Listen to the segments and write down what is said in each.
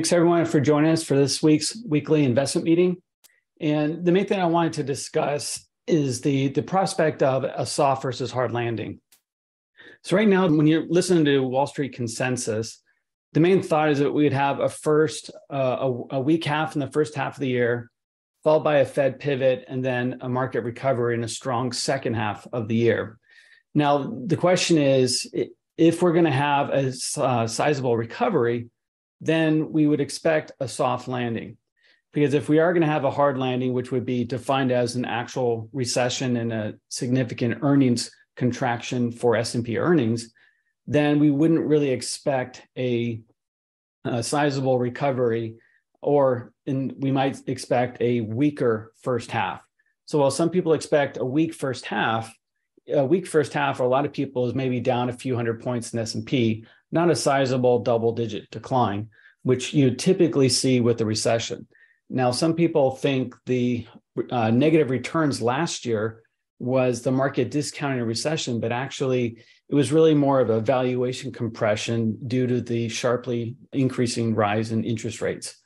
Thanks everyone for joining us for this week's weekly investment meeting. And the main thing I wanted to discuss is the, the prospect of a soft versus hard landing. So right now, when you're listening to Wall Street consensus, the main thought is that we'd have a first uh, a, a weak half in the first half of the year, followed by a Fed pivot, and then a market recovery in a strong second half of the year. Now, the question is, if we're going to have a uh, sizable recovery, then we would expect a soft landing. Because if we are going to have a hard landing, which would be defined as an actual recession and a significant earnings contraction for S&P earnings, then we wouldn't really expect a, a sizable recovery or in, we might expect a weaker first half. So while some people expect a weak first half, a weak first half for a lot of people is maybe down a few hundred points in S&P, not a sizable double digit decline, which you typically see with the recession. Now, some people think the uh, negative returns last year was the market discounting a recession, but actually it was really more of a valuation compression due to the sharply increasing rise in interest rates.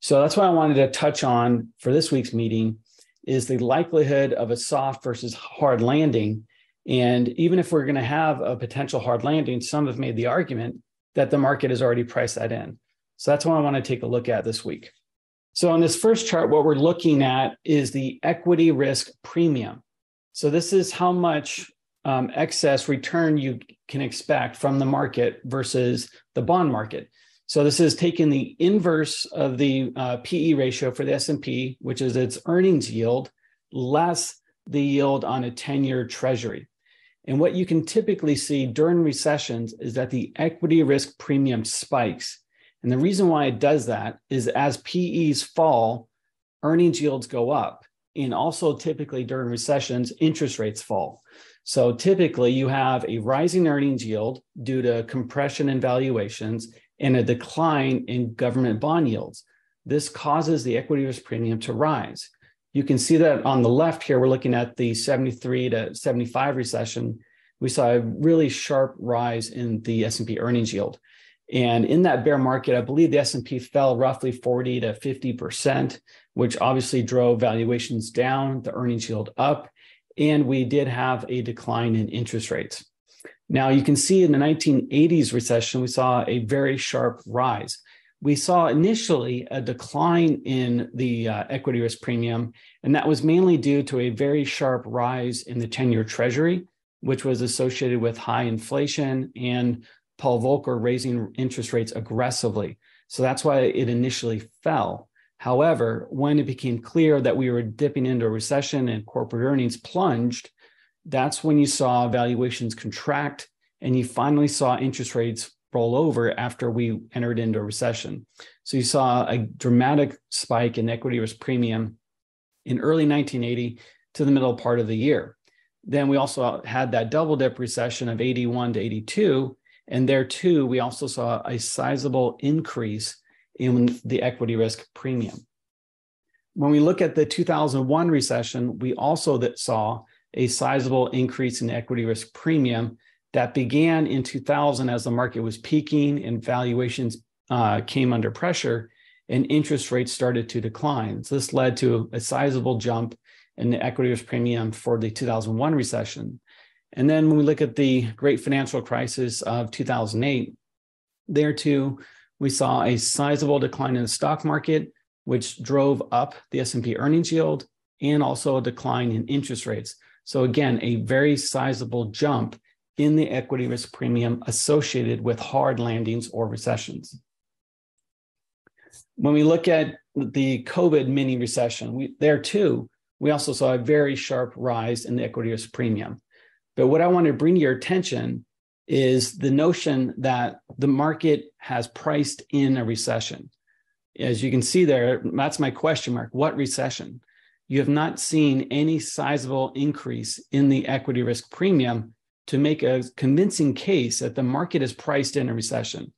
So that's what I wanted to touch on for this week's meeting is the likelihood of a soft versus hard landing and even if we're going to have a potential hard landing, some have made the argument that the market has already priced that in. So that's what I want to take a look at this week. So on this first chart, what we're looking at is the equity risk premium. So this is how much um, excess return you can expect from the market versus the bond market. So this is taking the inverse of the uh, PE ratio for the S&P, which is its earnings yield, less the yield on a 10-year treasury. And what you can typically see during recessions is that the equity risk premium spikes. And the reason why it does that is as PEs fall, earnings yields go up. And also, typically during recessions, interest rates fall. So typically, you have a rising earnings yield due to compression in valuations and a decline in government bond yields. This causes the equity risk premium to rise. You can see that on the left here, we're looking at the 73 to 75 recession. We saw a really sharp rise in the S&P earnings yield. And in that bear market, I believe the S&P fell roughly 40 to 50%, which obviously drove valuations down, the earnings yield up, and we did have a decline in interest rates. Now, you can see in the 1980s recession, we saw a very sharp rise we saw initially a decline in the uh, equity risk premium, and that was mainly due to a very sharp rise in the 10 year treasury, which was associated with high inflation and Paul Volcker raising interest rates aggressively. So that's why it initially fell. However, when it became clear that we were dipping into a recession and corporate earnings plunged, that's when you saw valuations contract and you finally saw interest rates roll over after we entered into a recession. So you saw a dramatic spike in equity risk premium in early 1980 to the middle part of the year. Then we also had that double dip recession of 81 to 82. And there too, we also saw a sizable increase in the equity risk premium. When we look at the 2001 recession, we also that saw a sizable increase in equity risk premium that began in 2000 as the market was peaking and valuations uh, came under pressure and interest rates started to decline. So this led to a sizable jump in the equity risk premium for the 2001 recession. And then when we look at the great financial crisis of 2008, there too, we saw a sizable decline in the stock market, which drove up the S&P earnings yield and also a decline in interest rates. So again, a very sizable jump in the equity risk premium associated with hard landings or recessions. When we look at the COVID mini recession, we, there too, we also saw a very sharp rise in the equity risk premium. But what I want to bring to your attention is the notion that the market has priced in a recession. As you can see there, that's my question mark. What recession? You have not seen any sizable increase in the equity risk premium to make a convincing case that the market is priced in a recession.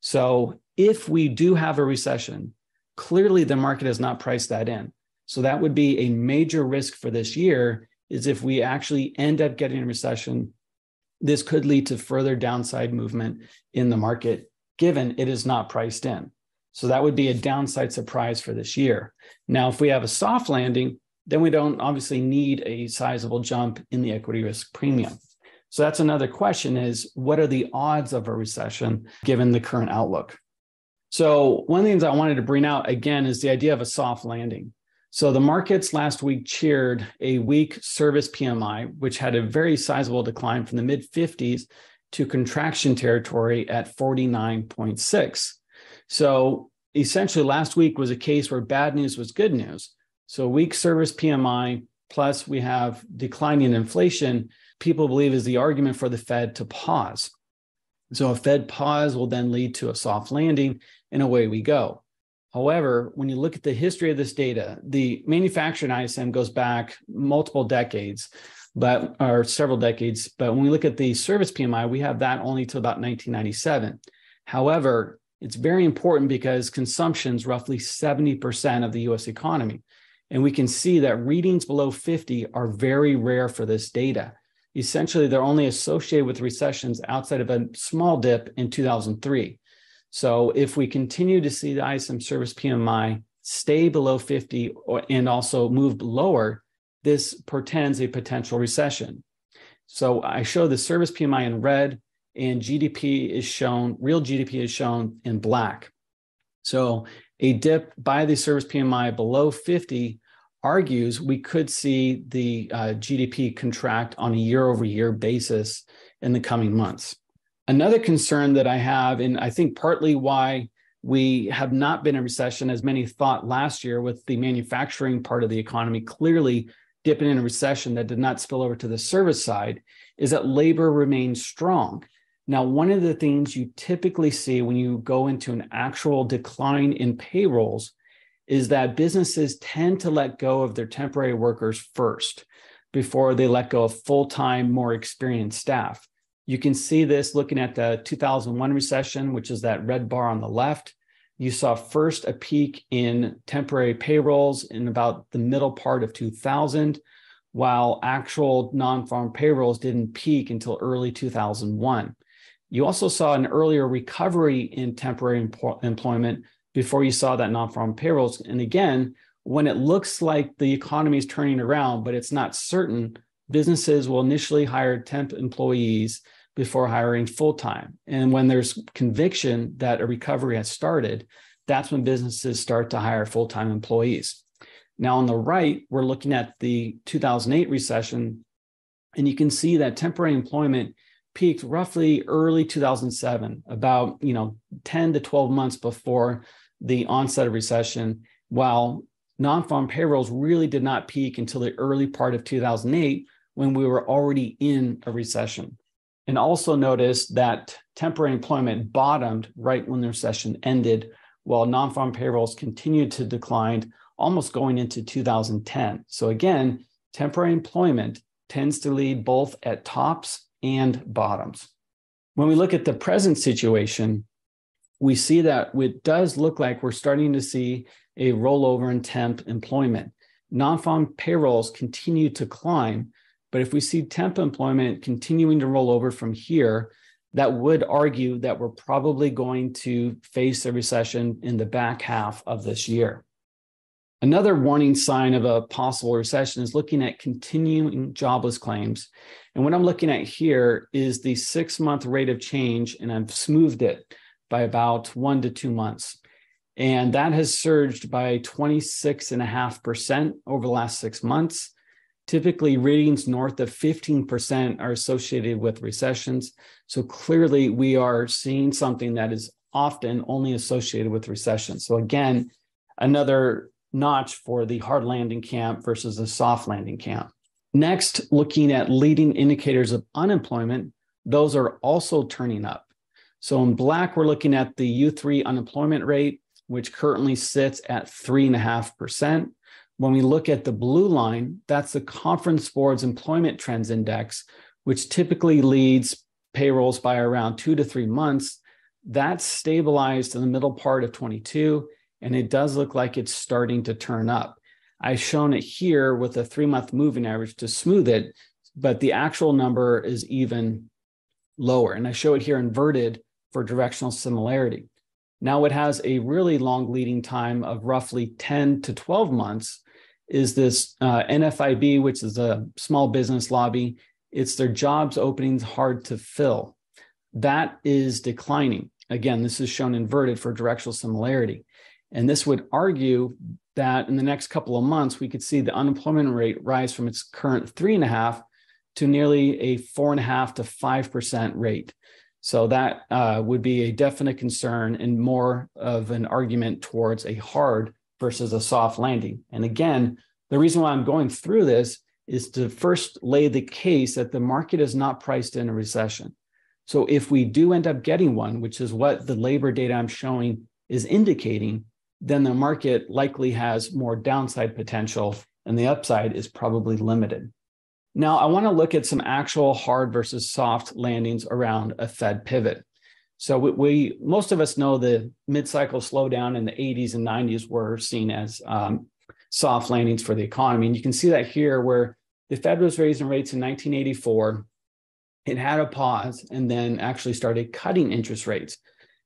So if we do have a recession, clearly the market has not priced that in. So that would be a major risk for this year is if we actually end up getting a recession, this could lead to further downside movement in the market given it is not priced in. So that would be a downside surprise for this year. Now, if we have a soft landing, then we don't obviously need a sizable jump in the equity risk premium. So that's another question is what are the odds of a recession given the current outlook? So one of the things I wanted to bring out again is the idea of a soft landing. So the markets last week cheered a weak service PMI, which had a very sizable decline from the mid 50s to contraction territory at 49.6. So essentially, last week was a case where bad news was good news. So weak service PMI plus we have declining inflation. People believe is the argument for the Fed to pause. So a Fed pause will then lead to a soft landing, and away we go. However, when you look at the history of this data, the manufacturing ISM goes back multiple decades, but or several decades. But when we look at the service PMI, we have that only to about 1997. However, it's very important because consumption is roughly 70% of the US economy. And we can see that readings below 50 are very rare for this data. Essentially, they're only associated with recessions outside of a small dip in 2003. So if we continue to see the ISM service PMI stay below 50 or, and also move lower, this portends a potential recession. So I show the service PMI in red and GDP is shown, real GDP is shown in black. So a dip by the service PMI below 50 argues we could see the uh, GDP contract on a year over year basis in the coming months. Another concern that I have, and I think partly why we have not been in recession as many thought last year with the manufacturing part of the economy clearly dipping in a recession that did not spill over to the service side, is that labor remains strong. Now, one of the things you typically see when you go into an actual decline in payrolls is that businesses tend to let go of their temporary workers first before they let go of full time, more experienced staff. You can see this looking at the 2001 recession, which is that red bar on the left. You saw first a peak in temporary payrolls in about the middle part of 2000, while actual non farm payrolls didn't peak until early 2001. You also saw an earlier recovery in temporary employment before you saw that non farm payrolls. And again, when it looks like the economy is turning around, but it's not certain, businesses will initially hire temp employees before hiring full time. And when there's conviction that a recovery has started, that's when businesses start to hire full time employees. Now, on the right, we're looking at the 2008 recession, and you can see that temporary employment peaked roughly early 2007, about you know 10 to 12 months before the onset of recession, while non-farm payrolls really did not peak until the early part of 2008 when we were already in a recession. And also notice that temporary employment bottomed right when the recession ended, while non farm payrolls continued to decline almost going into 2010. So, again, temporary employment tends to lead both at tops and bottoms. When we look at the present situation, we see that it does look like we're starting to see a rollover in temp employment. Non farm payrolls continue to climb, but if we see temp employment continuing to roll over from here, that would argue that we're probably going to face a recession in the back half of this year. Another warning sign of a possible recession is looking at continuing jobless claims. And what I'm looking at here is the six month rate of change, and I've smoothed it by about one to two months. And that has surged by 26.5% over the last six months. Typically, readings north of 15% are associated with recessions. So clearly, we are seeing something that is often only associated with recession. So, again, another notch for the hard landing camp versus the soft landing camp. Next, looking at leading indicators of unemployment, those are also turning up. So, in black, we're looking at the U3 unemployment rate, which currently sits at 3.5%. When we look at the blue line, that's the Conference Board's Employment Trends Index, which typically leads payrolls by around two to three months. That's stabilized in the middle part of 22, and it does look like it's starting to turn up. I've shown it here with a three month moving average to smooth it, but the actual number is even lower. And I show it here inverted for directional similarity. Now, it has a really long leading time of roughly 10 to 12 months is this uh, NFIB, which is a small business lobby. It's their jobs openings hard to fill. That is declining. Again, this is shown inverted for directional similarity. And this would argue that in the next couple of months, we could see the unemployment rate rise from its current three and a half to nearly a four and a half to five percent rate. So that uh, would be a definite concern and more of an argument towards a hard versus a soft landing. And again, the reason why I'm going through this is to first lay the case that the market is not priced in a recession. So if we do end up getting one, which is what the labor data I'm showing is indicating, then the market likely has more downside potential and the upside is probably limited. Now, I want to look at some actual hard versus soft landings around a Fed pivot. So we, we most of us know the mid-cycle slowdown in the 80s and 90s were seen as um, soft landings for the economy, and you can see that here where the Fed was raising rates in 1984. It had a pause and then actually started cutting interest rates.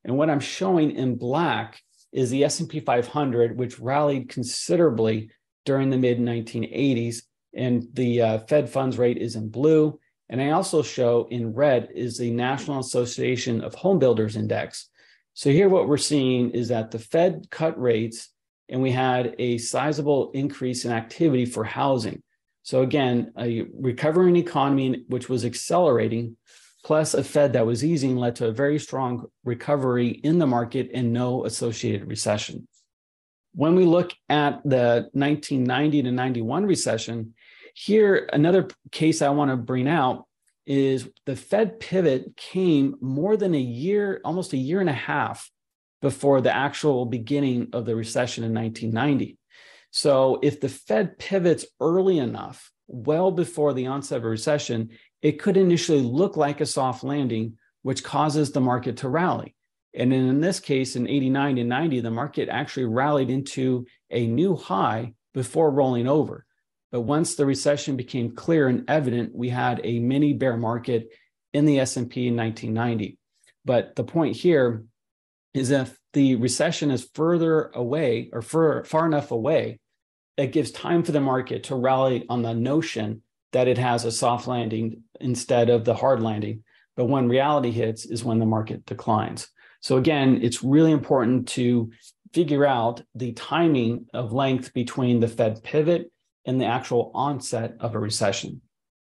And what I'm showing in black is the S&P 500, which rallied considerably during the mid 1980s, and the uh, Fed funds rate is in blue. And I also show in red is the National Association of Home Builders Index. So here what we're seeing is that the Fed cut rates and we had a sizable increase in activity for housing. So again, a recovering economy which was accelerating plus a Fed that was easing led to a very strong recovery in the market and no associated recession. When we look at the 1990 to 91 recession, here, another case I want to bring out is the Fed pivot came more than a year, almost a year and a half before the actual beginning of the recession in 1990. So, if the Fed pivots early enough, well before the onset of a recession, it could initially look like a soft landing, which causes the market to rally. And in this case, in 89 and 90, the market actually rallied into a new high before rolling over. But once the recession became clear and evident, we had a mini bear market in the S&P in 1990. But the point here is if the recession is further away or far, far enough away, it gives time for the market to rally on the notion that it has a soft landing instead of the hard landing. But when reality hits is when the market declines. So again, it's really important to figure out the timing of length between the Fed pivot and the actual onset of a recession.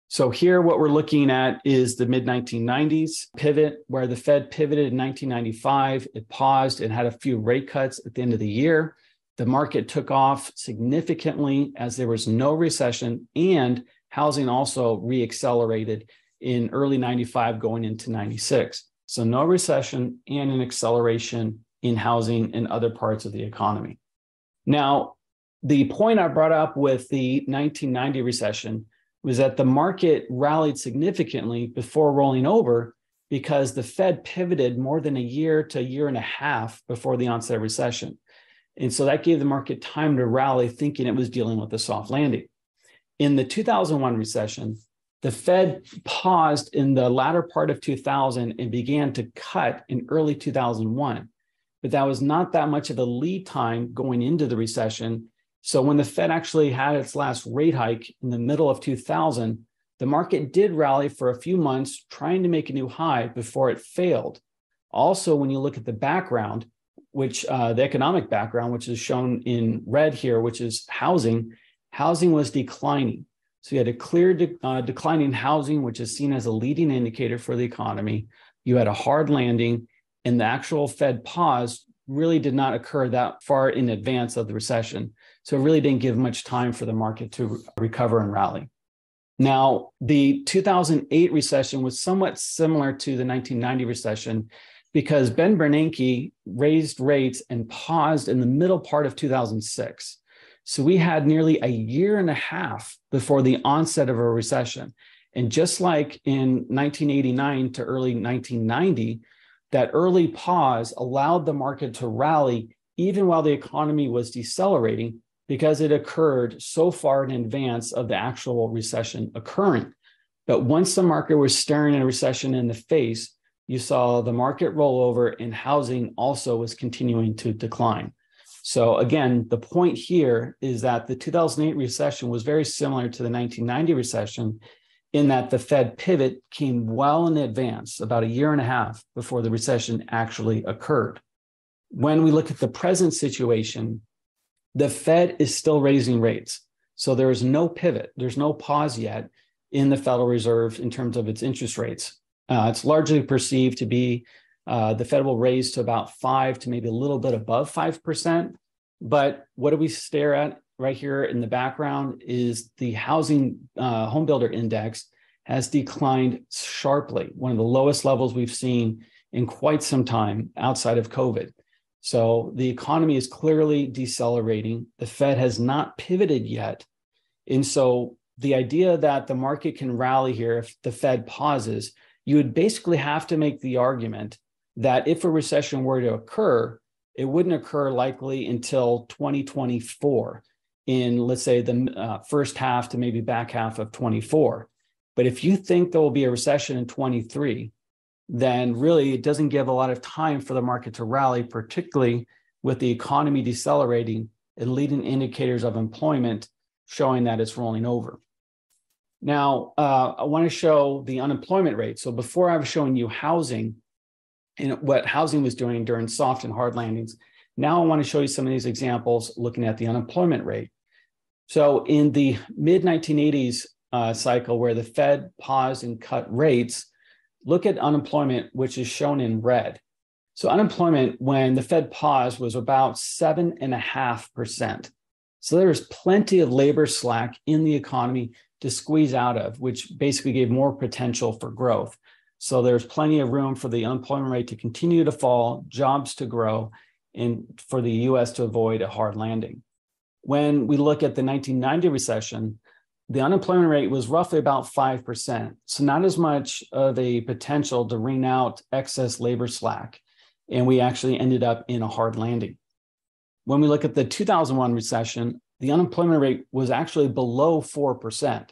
So here, what we're looking at is the mid 1990s pivot, where the Fed pivoted in 1995. It paused and had a few rate cuts at the end of the year. The market took off significantly as there was no recession, and housing also reaccelerated in early 95 going into 96. So, no recession and an acceleration in housing and other parts of the economy. Now, the point I brought up with the 1990 recession was that the market rallied significantly before rolling over because the Fed pivoted more than a year to a year and a half before the onset of recession. And so that gave the market time to rally, thinking it was dealing with a soft landing. In the 2001 recession, the Fed paused in the latter part of 2000 and began to cut in early 2001. But that was not that much of a lead time going into the recession so when the Fed actually had its last rate hike in the middle of 2000, the market did rally for a few months, trying to make a new high before it failed. Also, when you look at the background, which uh, the economic background, which is shown in red here, which is housing, housing was declining. So you had a clear de- uh, decline in housing, which is seen as a leading indicator for the economy. You had a hard landing, and the actual Fed pause really did not occur that far in advance of the recession. So it really didn't give much time for the market to recover and rally. Now, the 2008 recession was somewhat similar to the 1990 recession because Ben Bernanke raised rates and paused in the middle part of 2006. So we had nearly a year and a half before the onset of a recession. And just like in 1989 to early 1990, that early pause allowed the market to rally even while the economy was decelerating because it occurred so far in advance of the actual recession occurring. But once the market was staring a recession in the face, you saw the market rollover and housing also was continuing to decline. So again, the point here is that the 2008 recession was very similar to the 1990 recession in that the Fed pivot came well in advance, about a year and a half before the recession actually occurred. When we look at the present situation, the Fed is still raising rates. So there is no pivot, there's no pause yet in the Federal Reserve in terms of its interest rates. Uh, it's largely perceived to be uh, the Fed will raise to about five to maybe a little bit above 5%. But what do we stare at right here in the background is the housing uh, home builder index has declined sharply, one of the lowest levels we've seen in quite some time outside of COVID. So the economy is clearly decelerating. The Fed has not pivoted yet. And so the idea that the market can rally here if the Fed pauses, you would basically have to make the argument that if a recession were to occur, it wouldn't occur likely until 2024 in let's say the uh, first half to maybe back half of 24 but if you think there will be a recession in 23 then really it doesn't give a lot of time for the market to rally particularly with the economy decelerating and leading indicators of employment showing that it's rolling over now uh, i want to show the unemployment rate so before i was showing you housing and what housing was doing during soft and hard landings now I want to show you some of these examples looking at the unemployment rate. So in the mid 1980s uh, cycle, where the Fed paused and cut rates, look at unemployment, which is shown in red. So unemployment, when the Fed paused, was about seven and a half percent. So there was plenty of labor slack in the economy to squeeze out of, which basically gave more potential for growth. So there's plenty of room for the unemployment rate to continue to fall, jobs to grow, and for the US to avoid a hard landing. When we look at the 1990 recession, the unemployment rate was roughly about 5%. So, not as much of a potential to wring out excess labor slack. And we actually ended up in a hard landing. When we look at the 2001 recession, the unemployment rate was actually below 4%.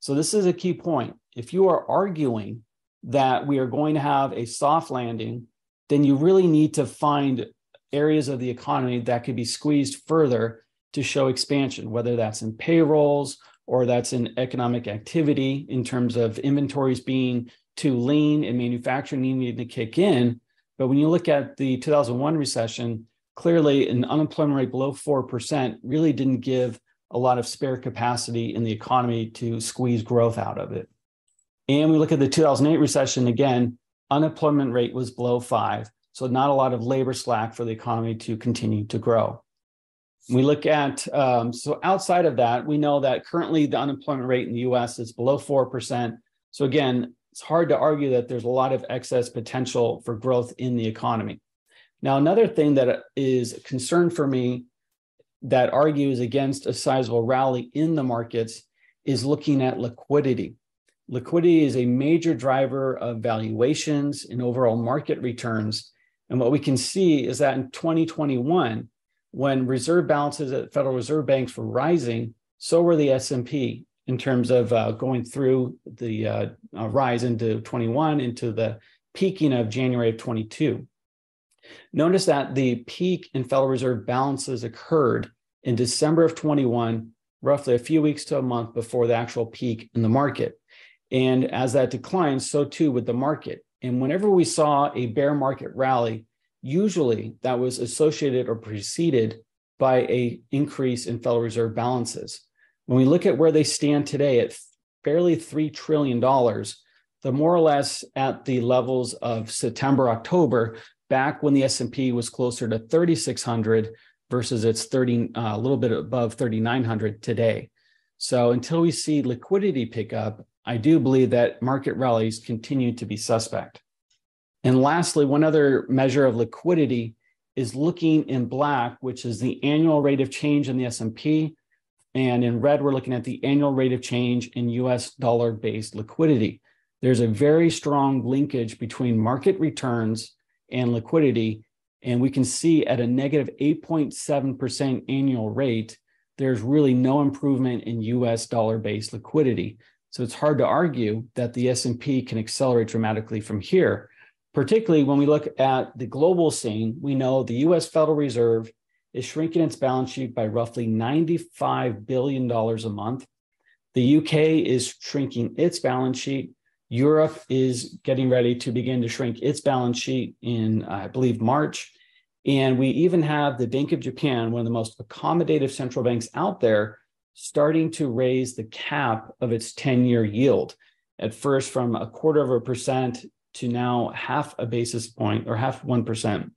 So, this is a key point. If you are arguing that we are going to have a soft landing, then you really need to find areas of the economy that could be squeezed further to show expansion, whether that's in payrolls or that's in economic activity in terms of inventories being too lean and manufacturing needing to kick in. But when you look at the 2001 recession, clearly an unemployment rate below 4% really didn't give a lot of spare capacity in the economy to squeeze growth out of it. And we look at the 2008 recession again, unemployment rate was below five. So not a lot of labor slack for the economy to continue to grow. We look at, um, so outside of that, we know that currently the unemployment rate in the US is below 4%. So again, it's hard to argue that there's a lot of excess potential for growth in the economy. Now, another thing that is a concern for me that argues against a sizable rally in the markets is looking at liquidity. Liquidity is a major driver of valuations and overall market returns. And what we can see is that in 2021, when reserve balances at Federal Reserve banks were rising, so were the S&P in terms of uh, going through the uh, uh, rise into 21 into the peaking of January of 22. Notice that the peak in Federal Reserve balances occurred in December of 21, roughly a few weeks to a month before the actual peak in the market. And as that declines, so too would the market. And whenever we saw a bear market rally, usually that was associated or preceded by a increase in Federal Reserve balances. When we look at where they stand today at barely $3 trillion, they're more or less at the levels of September, October, back when the S&P was closer to 3,600 versus it's 30, uh, a little bit above 3,900 today. So until we see liquidity pick up, I do believe that market rallies continue to be suspect. And lastly, one other measure of liquidity is looking in black, which is the annual rate of change in the S&P, and in red we're looking at the annual rate of change in US dollar-based liquidity. There's a very strong linkage between market returns and liquidity, and we can see at a negative 8.7% annual rate, there's really no improvement in US dollar-based liquidity. So it's hard to argue that the S&P can accelerate dramatically from here. Particularly when we look at the global scene, we know the US Federal Reserve is shrinking its balance sheet by roughly $95 billion a month. The UK is shrinking its balance sheet. Europe is getting ready to begin to shrink its balance sheet in, I believe, March. And we even have the Bank of Japan, one of the most accommodative central banks out there, starting to raise the cap of its 10 year yield. At first, from a quarter of a percent to now half a basis point or half 1%,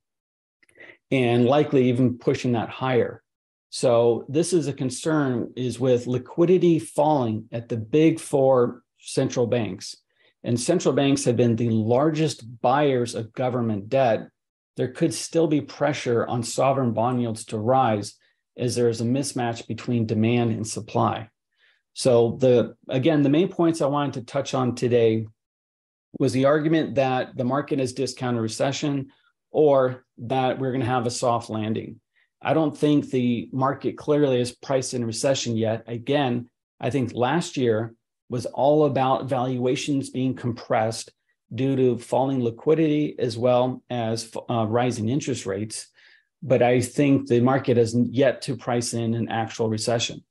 and likely even pushing that higher. So this is a concern is with liquidity falling at the big four central banks. And central banks have been the largest buyers of government debt. There could still be pressure on sovereign bond yields to rise as there is a mismatch between demand and supply. So the again, the main points I wanted to touch on today was the argument that the market has discounted recession or that we're going to have a soft landing. I don't think the market clearly is priced in recession yet. Again, I think last year was all about valuations being compressed due to falling liquidity as well as uh, rising interest rates. But I think the market has yet to price in an actual recession.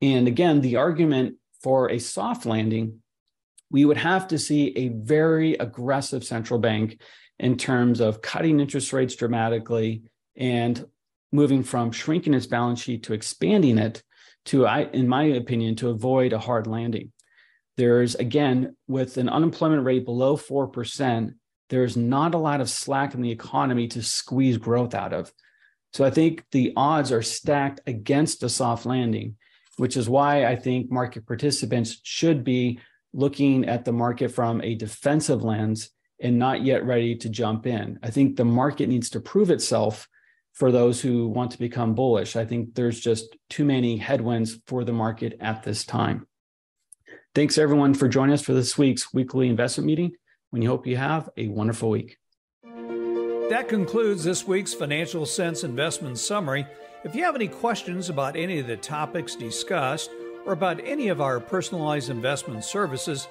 And again, the argument for a soft landing, we would have to see a very aggressive central bank in terms of cutting interest rates dramatically and moving from shrinking its balance sheet to expanding it to, in my opinion, to avoid a hard landing. There's, again, with an unemployment rate below 4%, there's not a lot of slack in the economy to squeeze growth out of. So I think the odds are stacked against a soft landing, which is why I think market participants should be looking at the market from a defensive lens and not yet ready to jump in. I think the market needs to prove itself for those who want to become bullish. I think there's just too many headwinds for the market at this time. Thanks everyone for joining us for this week's weekly investment meeting. We hope you have a wonderful week. That concludes this week's Financial Sense Investment Summary. If you have any questions about any of the topics discussed or about any of our personalized investment services,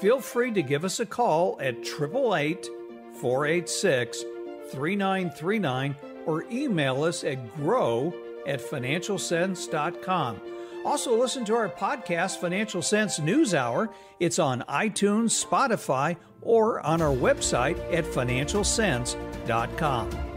feel free to give us a call at 888 486 3939 or email us at grow at financialsense.com. Also, listen to our podcast, Financial Sense News Hour. It's on iTunes, Spotify, or on our website at financialsense.com.